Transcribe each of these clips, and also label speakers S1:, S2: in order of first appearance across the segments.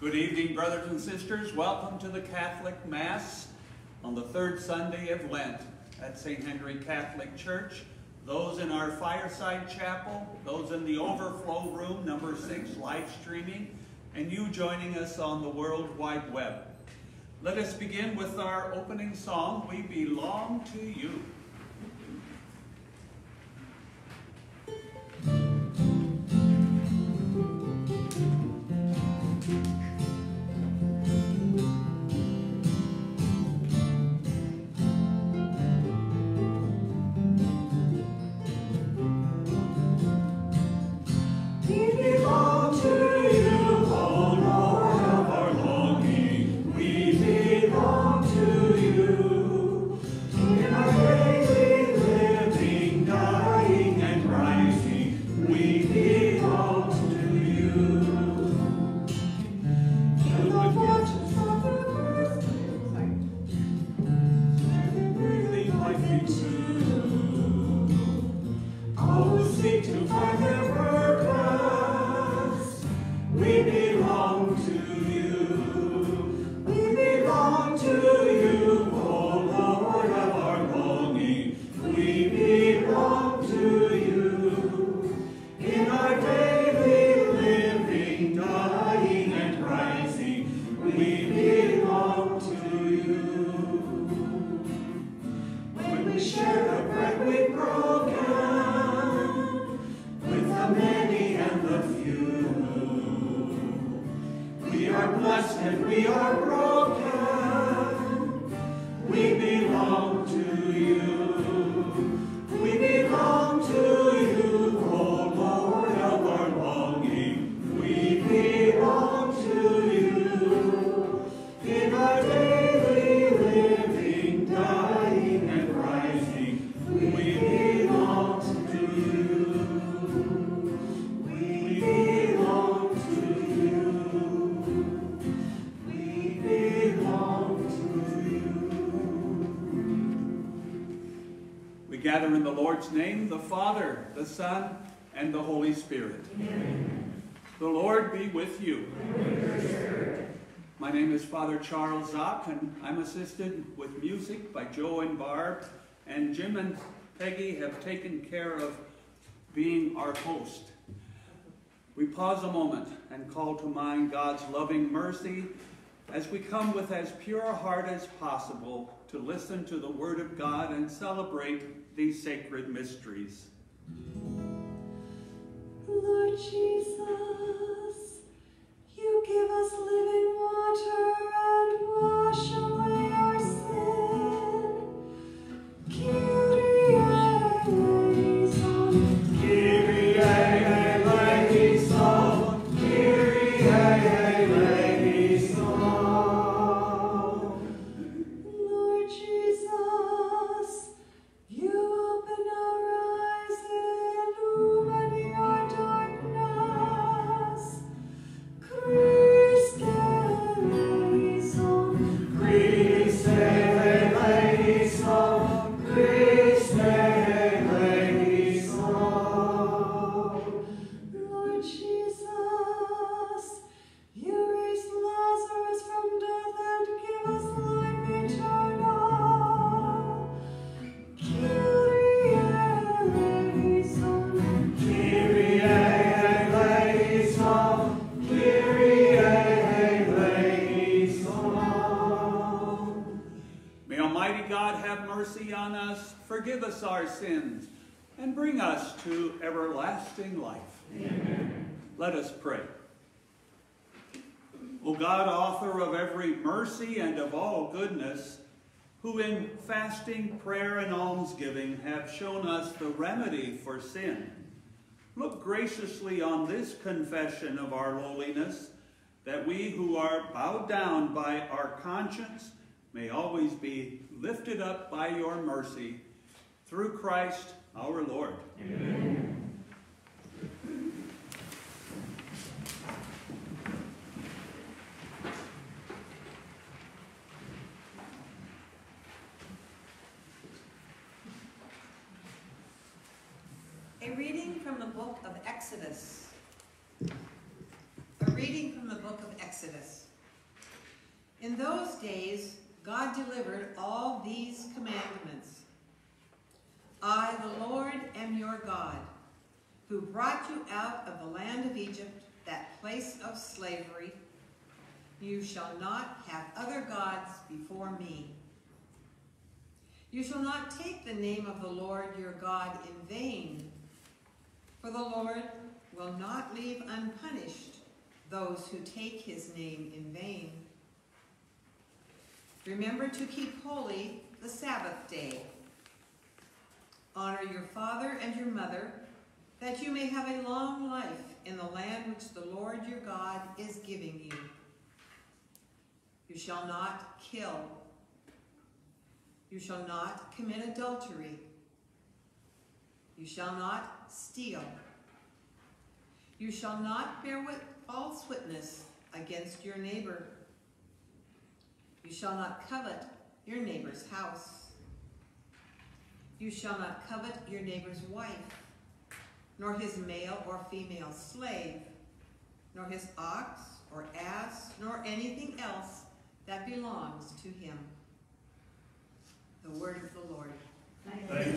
S1: Good evening, brothers and sisters. Welcome to the Catholic Mass on the third Sunday of Lent at St. Henry Catholic Church. Those in our fireside chapel, those in the overflow room, number six, live streaming, and you joining us on the World Wide Web. Let us begin with our opening song, We Belong to You. Father Charles Zock, and I'm assisted with music by Joe and Barb, and Jim and Peggy have taken care of being our host. We pause a moment and call to mind God's loving mercy as we come with as pure a heart as possible to listen to the Word of God and celebrate these sacred mysteries.
S2: Lord Jesus, you give us
S1: have shown us the remedy for sin, look graciously on this confession of our lowliness, that we who are bowed down by our conscience may always be lifted up by your mercy, through Christ our Lord. Amen.
S3: A reading from the book of Exodus. A reading from the book of Exodus.
S4: In those days, God delivered all these commandments. I, the Lord, am your God, who brought you out of the land of Egypt, that place of slavery. You shall not have other gods before me. You shall not take the name of the Lord your God in vain, for the Lord will not leave unpunished those who take his name in vain. Remember to keep holy the Sabbath day. Honor your father and your mother, that you may have a long life in the land which the Lord your God is giving you. You shall not kill. You shall not commit adultery. You shall not steal. You shall not bear false witness against your neighbor. You shall not covet your neighbor's house. You shall not covet your neighbor's wife, nor his male or female slave, nor his ox or ass, nor anything else that belongs to him. The word of the Lord.
S2: Thanks.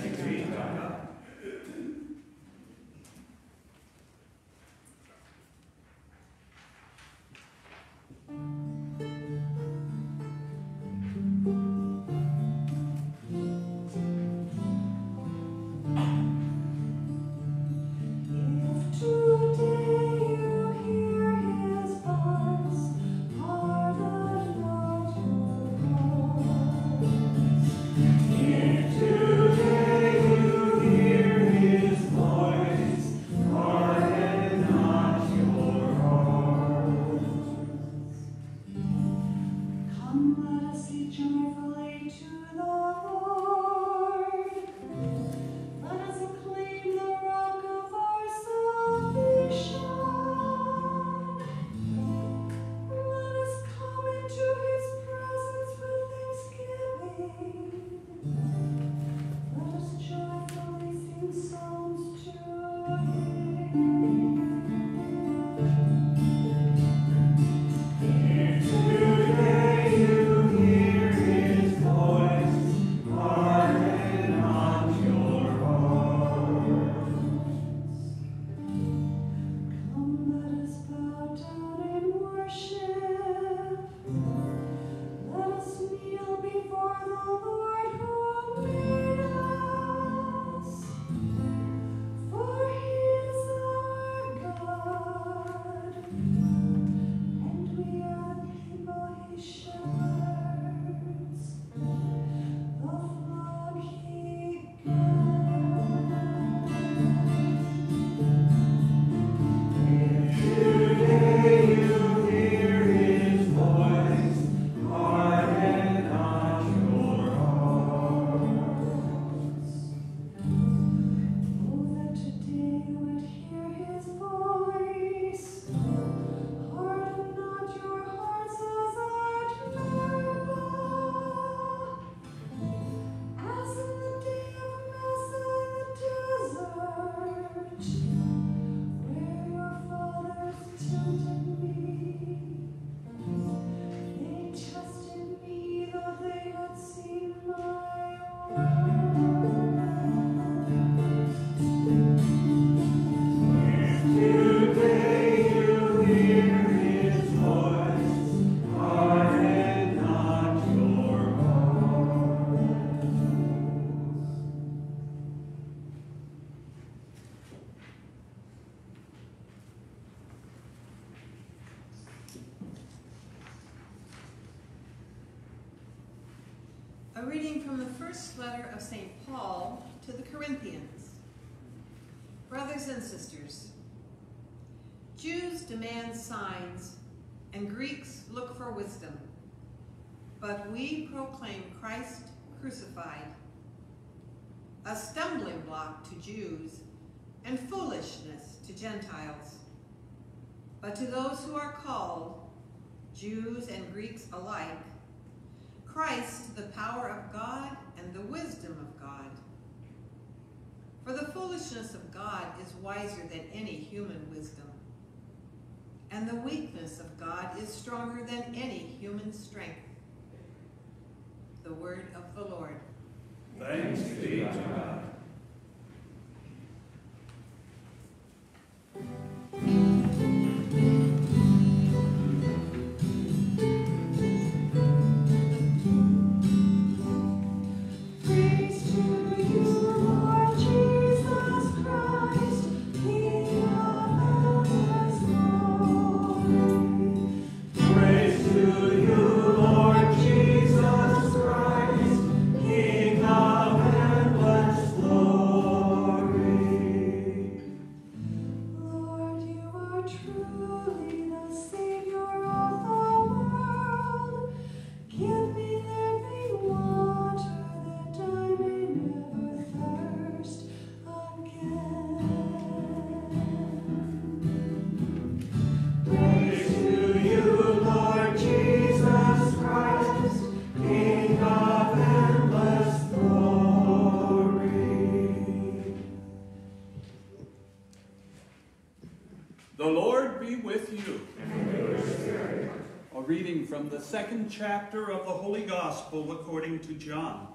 S4: From the first letter of St. Paul to the Corinthians. Brothers and sisters, Jews demand signs and Greeks look for wisdom, but we proclaim Christ crucified, a stumbling block to Jews and foolishness to Gentiles. But to those who are called, Jews and Greeks alike, Christ, the power of God and the wisdom of God. For the foolishness of God is wiser than any human wisdom, and the weakness of God is stronger than any human strength. The word of the Lord.
S1: Thanks be to God. Chapter of the Holy Gospel according to John.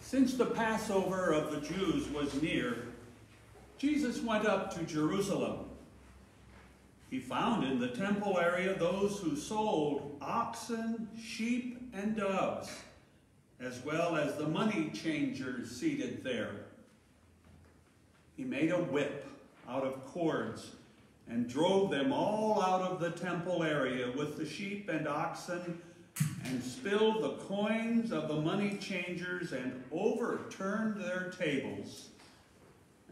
S1: Since the Passover of the Jews was near, Jesus went up to Jerusalem. He found in the temple area those who sold oxen, sheep, and doves, as well as the money changers seated there. He made a whip out of cords and drove them all out of the temple area with the sheep and oxen and spilled the coins of the money changers and overturned their tables.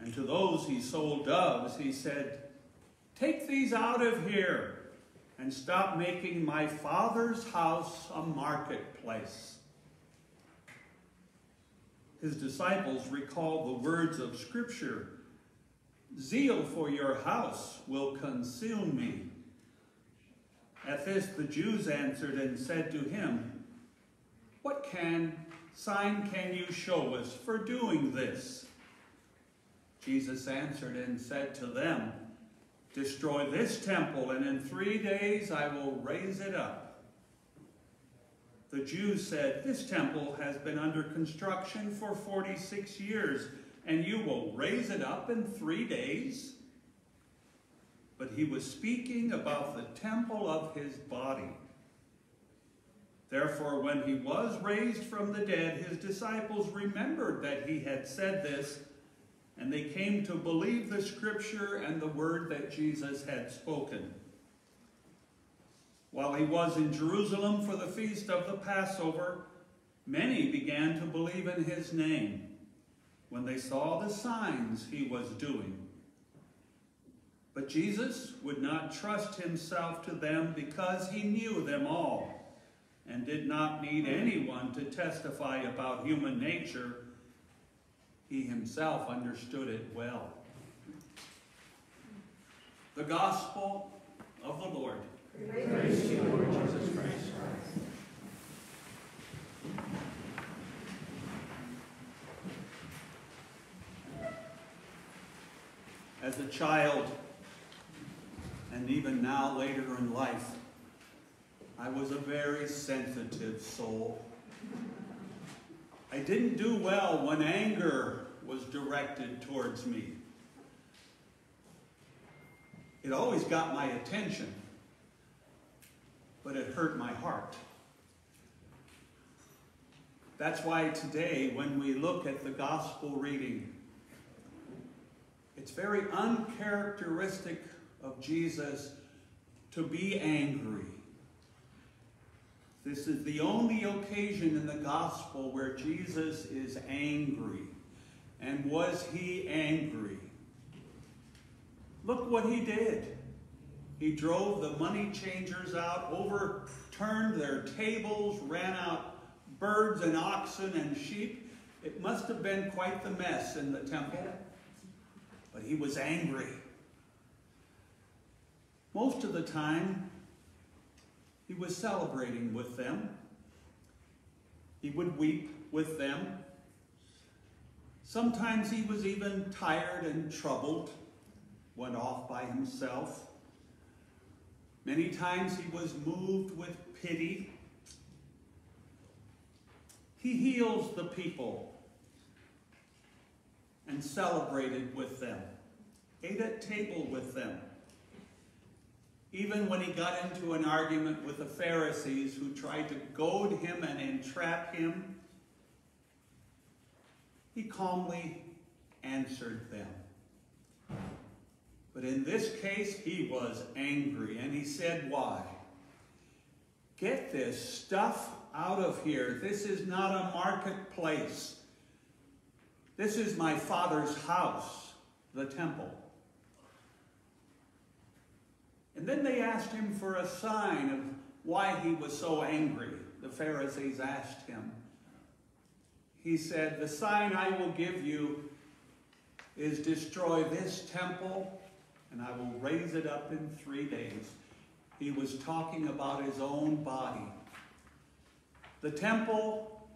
S1: And to those he sold doves, he said, Take these out of here and stop making my father's house a marketplace. His disciples recalled the words of Scripture Zeal for your house will consume me. At this the Jews answered and said to him, What can sign can you show us for doing this? Jesus answered and said to them, Destroy this temple, and in three days I will raise it up. The Jews said, This temple has been under construction for 46 years, and you will raise it up in three days? But he was speaking about the temple of his body. Therefore, when he was raised from the dead, his disciples remembered that he had said this, and they came to believe the scripture and the word that Jesus had spoken. While he was in Jerusalem for the feast of the Passover, many began to believe in his name when they saw the signs he was doing. But Jesus would not trust himself to them because he knew them all and did not need anyone to testify about human nature. He himself understood it well. The Gospel of the Lord. Praise, to you, Lord Jesus Christ. As a child, and even now later in life, I was a very sensitive soul. I didn't do well when anger was directed towards me. It always got my attention, but it hurt my heart. That's why today, when we look at the gospel reading, it's very uncharacteristic of Jesus to be angry. This is the only occasion in the gospel where Jesus is angry. And was he angry? Look what he did. He drove the money changers out, overturned their tables, ran out birds and oxen and sheep. It must have been quite the mess in the temple. But he was angry. Most of the time, he was celebrating with them. He would weep with them. Sometimes he was even tired and troubled. went off by himself. Many times he was moved with pity. He heals the people and celebrated with them, ate at table with them. Even when he got into an argument with the Pharisees who tried to goad him and entrap him, he calmly answered them. But in this case, he was angry, and he said, Why? Get this stuff out of here. This is not a marketplace. This is my father's house, the temple. And then they asked him for a sign of why he was so angry. The Pharisees asked him. He said, The sign I will give you is destroy this temple, and I will raise it up in three days. He was talking about his own body. The temple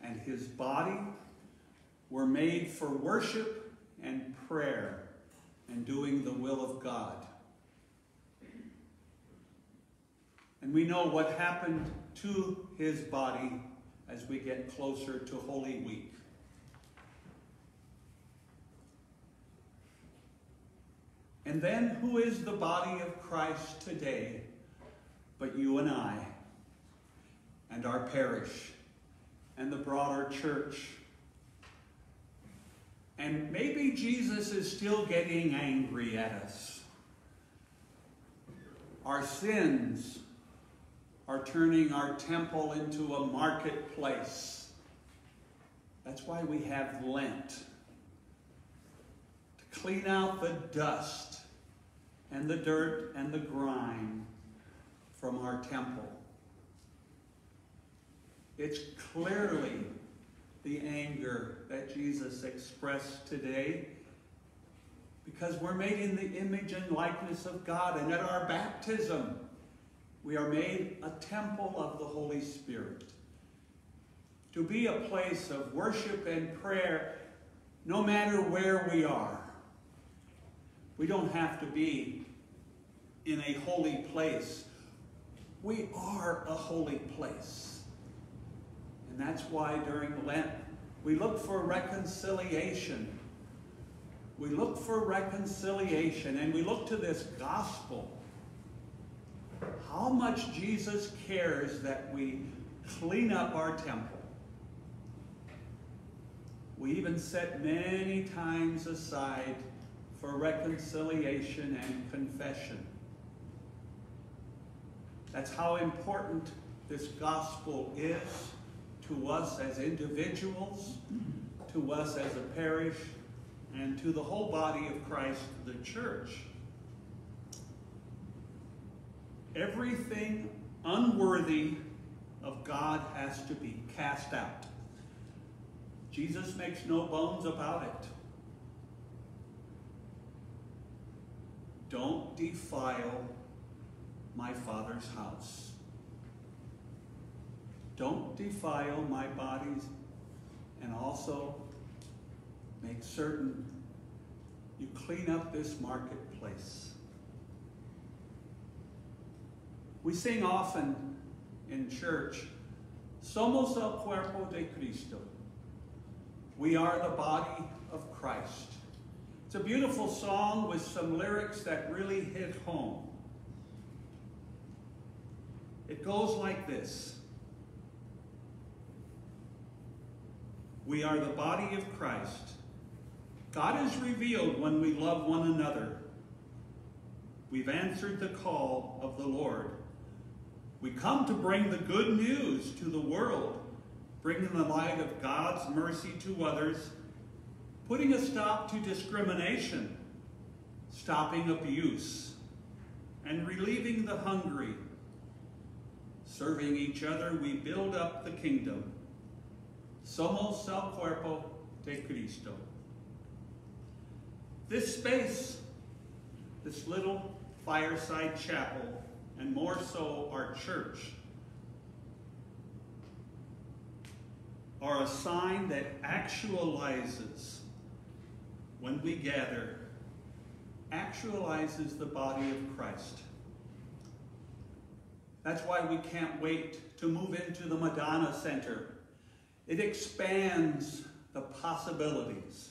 S1: and his body were made for worship and prayer and doing the will of God. And we know what happened to his body as we get closer to Holy Week. And then, who is the body of Christ today but you and I, and our parish, and the broader church? And maybe Jesus is still getting angry at us. Our sins are turning our temple into a marketplace. That's why we have Lent. To clean out the dust and the dirt and the grime from our temple. It's clearly the anger that Jesus expressed today because we're made in the image and likeness of God. And at our baptism, we are made a temple of the Holy Spirit. To be a place of worship and prayer no matter where we are. We don't have to be in a holy place. We are a holy place. And that's why during Lent we look for reconciliation. We look for reconciliation and we look to this gospel. How much Jesus cares that we clean up our temple. We even set many times aside for reconciliation and confession. That's how important this gospel is to us as individuals, to us as a parish, and to the whole body of Christ, the church. Everything unworthy of God has to be cast out. Jesus makes no bones about it. Don't defile my Father's house. Don't defile my bodies, and also make certain you clean up this marketplace. We sing often in church, Somos el cuerpo de Cristo. We are the body of Christ. It's a beautiful song with some lyrics that really hit home. It goes like this. We are the body of Christ. God is revealed when we love one another. We've answered the call of the Lord. We come to bring the good news to the world, bringing the light of God's mercy to others, putting a stop to discrimination, stopping abuse, and relieving the hungry. Serving each other, we build up the kingdom. Somos el cuerpo de Cristo. This space, this little fireside chapel, and more so our church, are a sign that actualizes when we gather actualizes the body of Christ. That's why we can't wait to move into the Madonna Center. It expands the possibilities.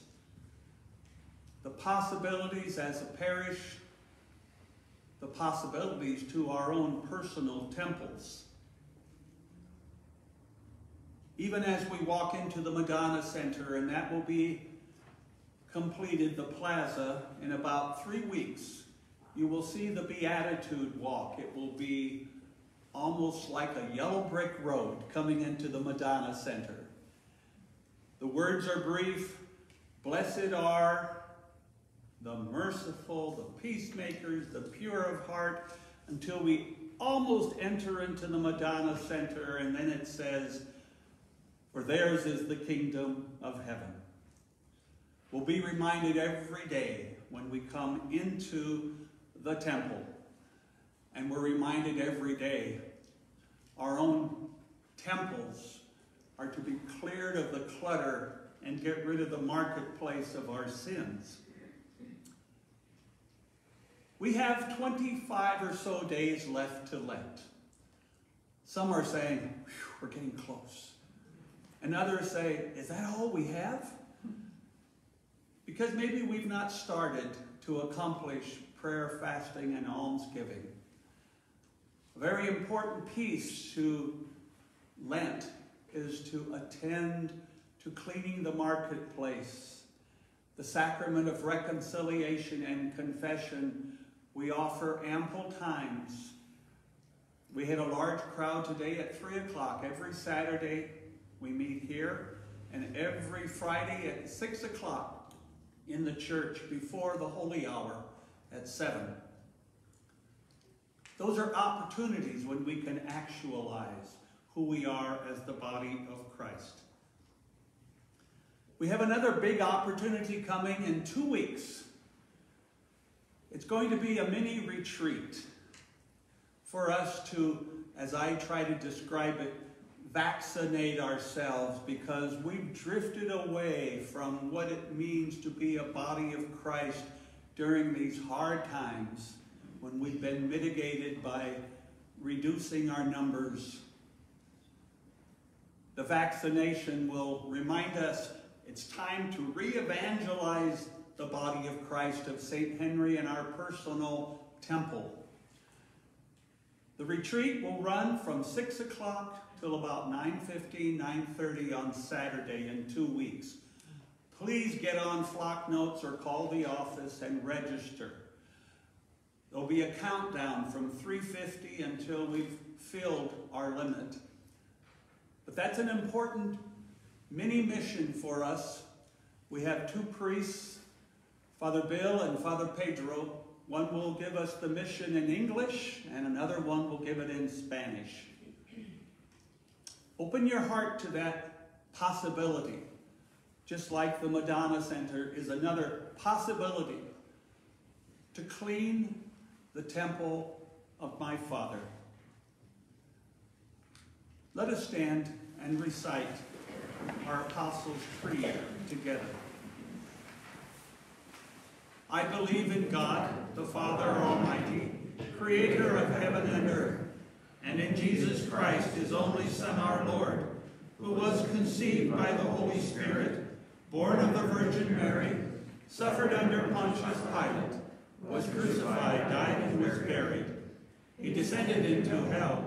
S1: The possibilities as a parish, the possibilities to our own personal temples. Even as we walk into the Madonna Center, and that will be completed, the plaza, in about three weeks, you will see the Beatitude Walk. It will be almost like a yellow brick road coming into the Madonna Center. The words are brief. Blessed are the merciful, the peacemakers, the pure of heart, until we almost enter into the Madonna Center, and then it says, For theirs is the kingdom of heaven. We'll be reminded every day when we come into the temple, and we're reminded every day our own temples are to be cleared of the clutter and get rid of the marketplace of our sins. We have 25 or so days left to Lent. Some are saying, we're getting close. And others say, is that all we have? Because maybe we've not started to accomplish prayer, fasting, and almsgiving. A very important piece to Lent is to attend to cleaning the marketplace, the sacrament of reconciliation and confession. We offer ample times. We had a large crowd today at 3 o'clock. Every Saturday we meet here, and every Friday at 6 o'clock in the church before the holy hour at 7. Those are opportunities when we can actualize who we are as the body of Christ. We have another big opportunity coming in two weeks. It's going to be a mini retreat for us to, as I try to describe it, vaccinate ourselves because we've drifted away from what it means to be a body of Christ during these hard times when we've been mitigated by reducing our numbers. The vaccination will remind us it's time to re-evangelize the body of Christ of St. Henry in our personal temple. The retreat will run from 6 o'clock till about 9.15, 9.30 on Saturday in two weeks. Please get on flock notes or call the office and register. There'll be a countdown from 350 until we've filled our limit. But that's an important mini mission for us. We have two priests, Father Bill and Father Pedro. One will give us the mission in English, and another one will give it in Spanish. Open your heart to that possibility. Just like the Madonna Center is another possibility to clean the temple of my Father. Let us stand and recite our Apostles' Creed together. I believe in God, the Father Almighty, creator of heaven and earth, and in Jesus Christ, his only Son, our Lord, who was conceived by the Holy Spirit, born of the Virgin Mary, suffered under Pontius Pilate, was crucified, died, and was buried. He descended into hell.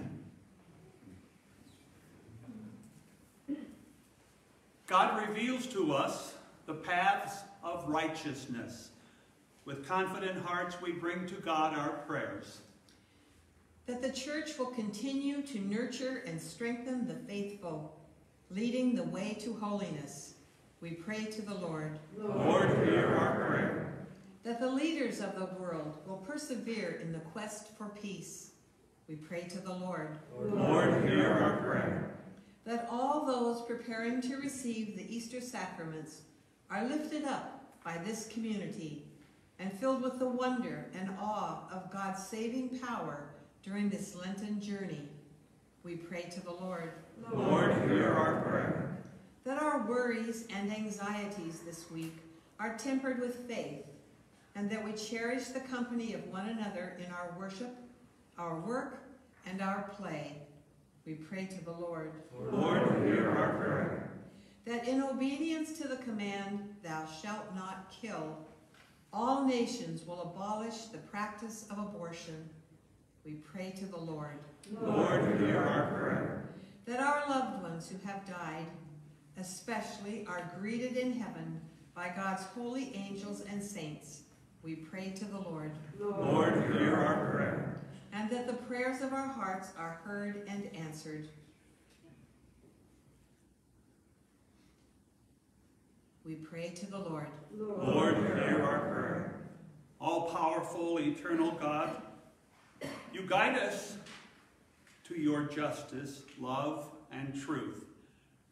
S1: God reveals to us the paths of righteousness. With confident hearts, we bring to God our prayers.
S4: That the church will continue to nurture and strengthen the faithful, leading the way to holiness. We pray to the Lord.
S1: Lord, hear our prayer.
S4: that the leaders of the world will persevere in the quest for peace. We pray to the Lord.
S1: Lord, hear our prayer.
S4: That all those preparing to receive the Easter sacraments are lifted up by this community and filled with the wonder and awe of God's saving power during this Lenten journey. We pray to the Lord.
S1: Lord, hear our prayer.
S4: That our worries and anxieties this week are tempered with faith, and that we cherish the company of one another in our worship, our work, and our play. We pray to the Lord.
S1: Lord, hear our prayer.
S4: That in obedience to the command, thou shalt not kill, all nations will abolish the practice of abortion. We pray to the Lord.
S1: Lord, hear our prayer.
S4: That our loved ones who have died, especially, are greeted in heaven by God's holy angels and saints. We pray to the Lord.
S1: Lord, hear our prayer.
S4: And that the prayers of our hearts are heard and answered. We pray to the Lord.
S1: Lord, hear our prayer. All powerful, eternal God, you guide us to your justice, love, and truth.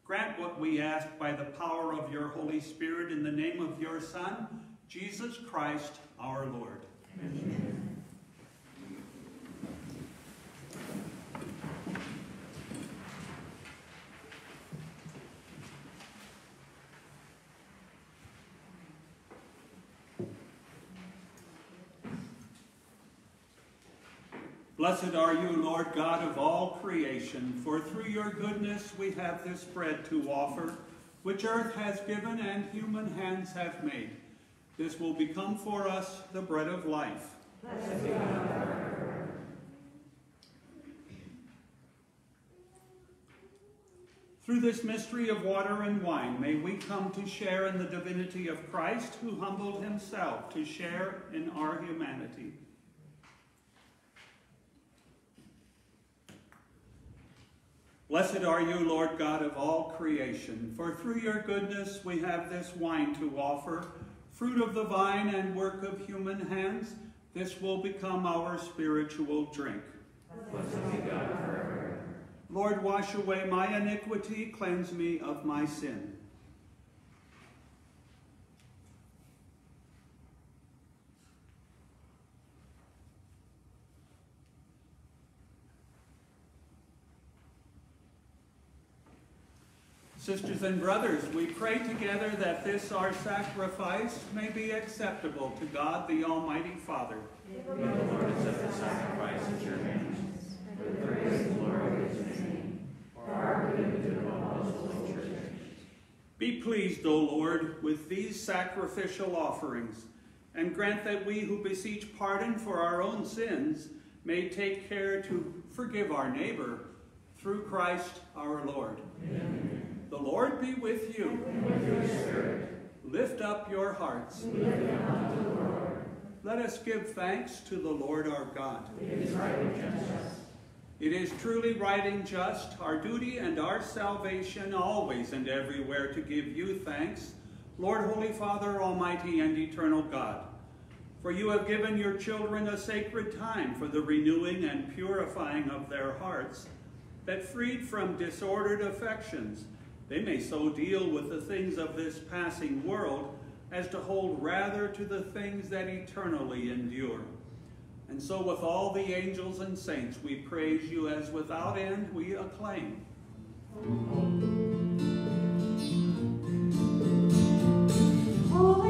S1: Grant what we ask by the power of your Holy Spirit in the name of your Son, Jesus Christ our Lord.
S4: Amen.
S1: Blessed are you, Lord God of all creation, for through your goodness we have this bread to offer, which earth has given and human hands have made. This will become for us the bread of life. Through this mystery of water and wine, may we come to share in the divinity of Christ, who humbled himself to share in our humanity. Blessed are you, Lord God of all creation, for through your goodness we have this wine to offer, fruit of the vine and work of human hands. This will become our spiritual drink. Blessed be God forever. Lord, wash away my iniquity, cleanse me of my sin. Sisters and brothers, we pray together that this our sacrifice may be acceptable to God the Almighty Father. The Lord's of the sacrifice is yours, with the grace and glory of His name, for our good and good of His Church. Be pleased, O Lord, with these sacrificial offerings, and grant that we who beseech pardon for our own sins may take care to forgive our neighbor through Christ our Lord. Amen. The Lord be with you. With. Lift up your hearts. Let us give thanks to the Lord our God. It is right and just. It is truly right and just, our duty and our salvation always and everywhere to give you thanks, Lord, Holy Father, Almighty and Eternal God. For you have given your children a sacred time for the renewing and purifying of their hearts, that freed from disordered affections, they may so deal with the things of this passing world as to hold rather to the things that eternally endure. And so with all the angels and saints we praise you as without end we acclaim.
S2: Holy,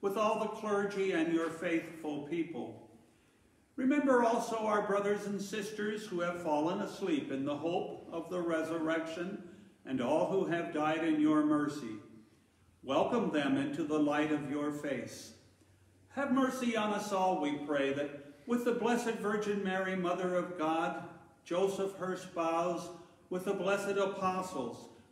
S1: with all the clergy and your faithful people. Remember also our brothers and sisters who have fallen asleep in the hope of the resurrection, and all who have died in your mercy. Welcome them into the light of your face. Have mercy on us all, we pray, that with the Blessed Virgin Mary, Mother of God, Joseph her spouse, with the blessed apostles,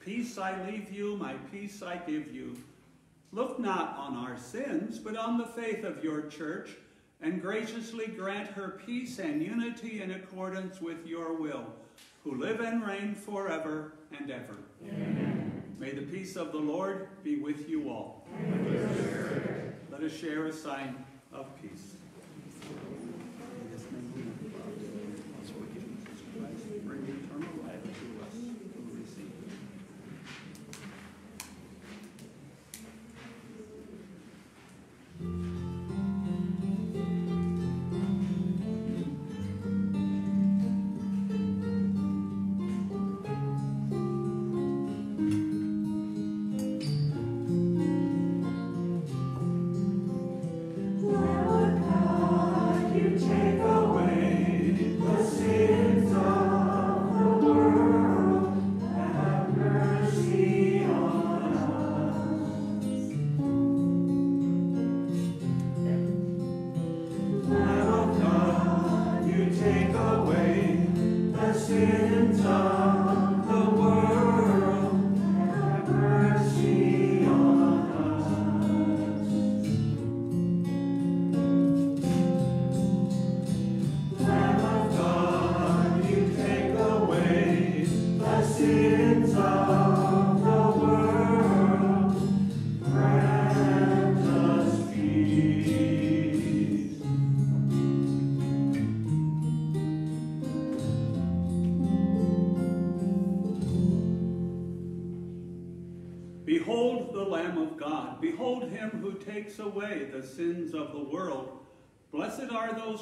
S1: Peace I leave you, my peace I give you, look not on our sins, but on the faith of your church, and graciously grant her peace and unity in accordance with your will, who live and reign forever and ever. Amen. May the peace of the Lord be with you all. Let us share a sign of peace.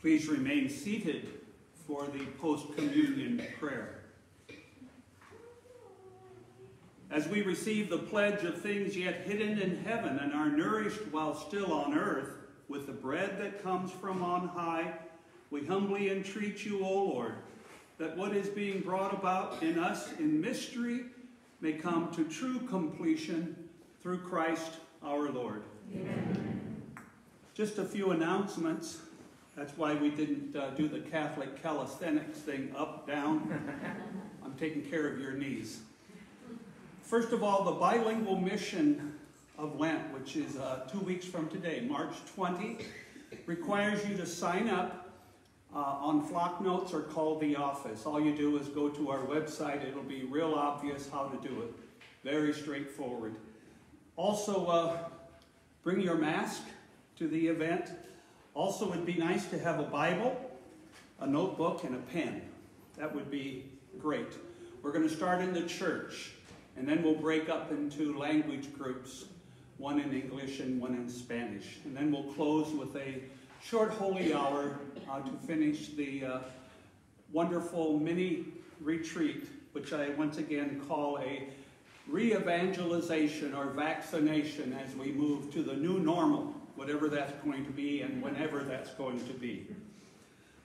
S1: Please remain seated for the post-communion prayer. As we receive the pledge of things yet hidden in heaven and are nourished while still on earth with the bread that comes from on high, we humbly entreat you, O Lord, that what is being brought about in us in mystery may come to true completion through Christ our Lord. Amen. Just a few announcements. That's why we didn't uh, do the Catholic calisthenics thing up, down. I'm taking care of your knees. First of all, the bilingual mission of Lent, which is uh, two weeks from today, March 20, requires you to sign up uh, on Flocknotes or call the office. All you do is go to our website. It'll be real obvious how to do it. Very straightforward. Also, uh, bring your mask to the event. Also, it'd be nice to have a Bible, a notebook, and a pen. That would be great. We're going to start in the church. And then we'll break up into language groups, one in English and one in Spanish. And then we'll close with a short holy hour uh, to finish the uh, wonderful mini retreat, which I once again call a re-evangelization or vaccination as we move to the new normal, whatever that's going to be and whenever that's going to be.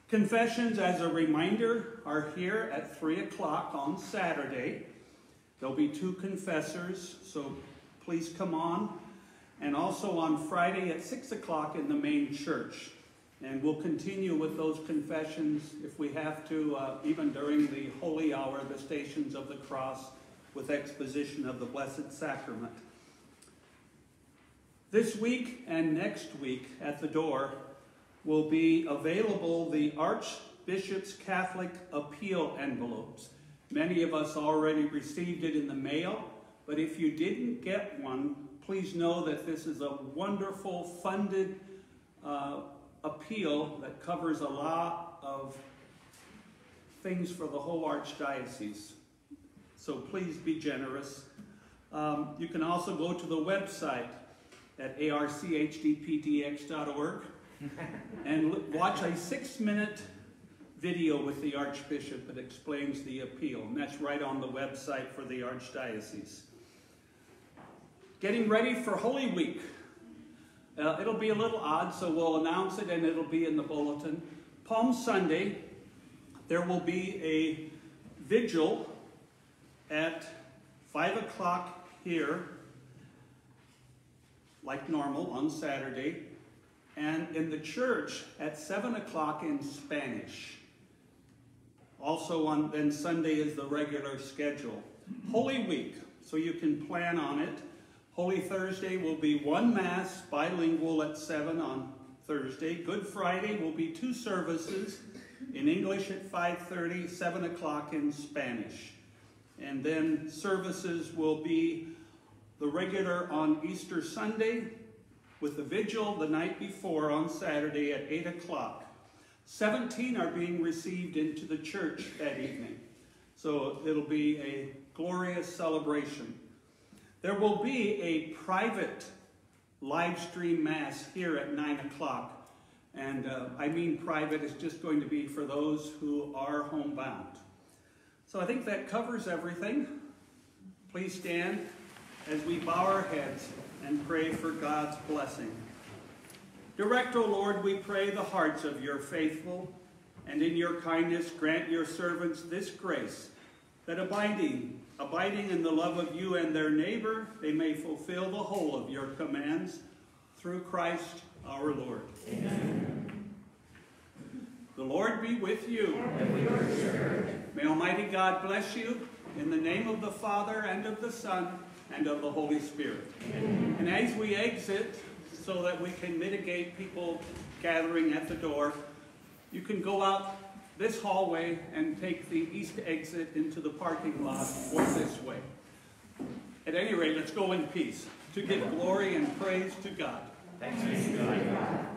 S1: Confessions, as a reminder, are here at 3 o'clock on Saturday. There'll be two confessors, so please come on. And also on Friday at 6 o'clock in the main church. And we'll continue with those confessions if we have to, uh, even during the holy hour, the Stations of the Cross, with exposition of the Blessed Sacrament. This week and next week at the door will be available the Archbishop's Catholic Appeal envelopes. Many of us already received it in the mail, but if you didn't get one, please know that this is a wonderful funded uh, appeal that covers a lot of things for the whole Archdiocese. So please be generous. Um, you can also go to the website at archdpdx.org and watch a six-minute video with the Archbishop that explains the appeal, and that's right on the website for the Archdiocese. Getting ready for Holy Week. Uh, it'll be a little odd, so we'll announce it and it'll be in the bulletin. Palm Sunday, there will be a vigil at 5 o'clock here, like normal on Saturday, and in the church at 7 o'clock in Spanish. Also on then Sunday is the regular schedule. Holy Week, so you can plan on it. Holy Thursday will be one Mass, bilingual at 7 on Thursday. Good Friday will be two services, in English at 5.30, 7 o'clock in Spanish. And then services will be the regular on Easter Sunday, with the vigil the night before on Saturday at 8 o'clock. 17 are being received into the church that evening. So it'll be a glorious celebration. There will be a private live stream mass here at 9 o'clock. And uh, I mean private, it's just going to be for those who are homebound. So I think that covers everything. Please stand as we bow our heads and pray for God's blessing. Direct, O Lord, we pray, the hearts of your faithful, and in your kindness grant your servants this grace, that abiding, abiding in the love of you and their neighbor, they may fulfill the whole of your commands, through Christ our Lord. Amen. The Lord be with you. With may Almighty God bless you, in the name of the Father, and of the Son, and of the Holy Spirit. Amen. And as we exit, so that we can mitigate people gathering at the door. You can go out this hallway and take the east exit into the parking lot or this way. At any rate, let's go in peace to give glory and praise to God. Thanks be to God.